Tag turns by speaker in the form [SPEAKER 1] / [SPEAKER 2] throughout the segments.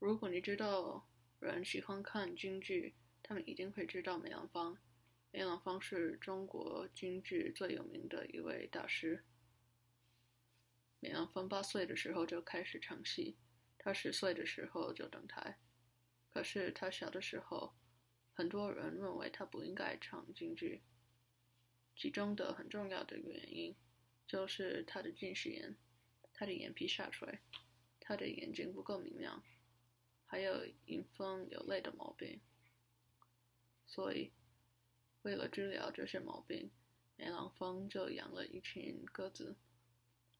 [SPEAKER 1] 如果你知道人喜欢看京剧，他们一定会知道梅兰芳。梅兰芳是中国京剧最有名的一位大师。梅兰芳八岁的时候就开始唱戏，他十岁的时候就登台。可是他小的时候，很多人认为他不应该唱京剧。其中的很重要的原因就是他的近视眼，他的眼皮下垂，他的眼睛不够明亮，还有迎风流泪的毛病。所以，为了治疗这些毛病，梅兰芳就养了一群鸽子。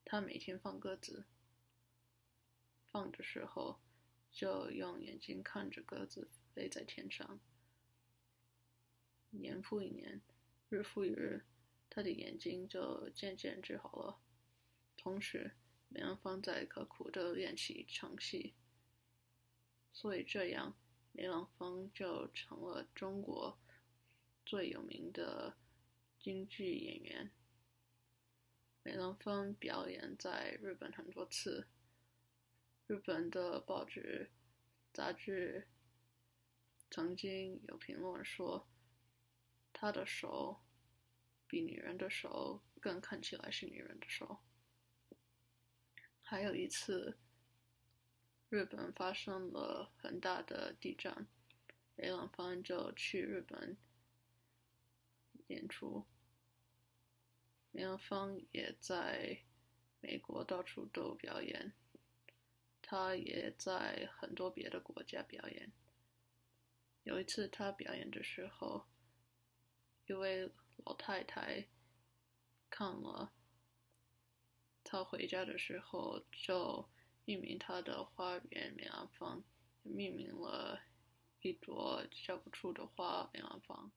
[SPEAKER 1] 他每天放鸽子，放的时候就用眼睛看着鸽子飞在天上。年复一年，日复一日，他的眼睛就渐渐治好了。同时，梅兰芳在刻苦的练习唱戏，所以这样，梅兰芳就成了中国最有名的京剧演员。梅兰芳表演在日本很多次，日本的报纸、杂志曾经有评论说。他的手比女人的手更看起来是女人的手。还有一次，日本发生了很大的地震，梅兰芳就去日本演出。梅兰芳也在美国到处都表演，他也在很多别的国家表演。有一次他表演的时候。一位老太太看了，她回家的时候就命名它的花园梅兰芳，命名了一朵叫不出的花梅兰芳。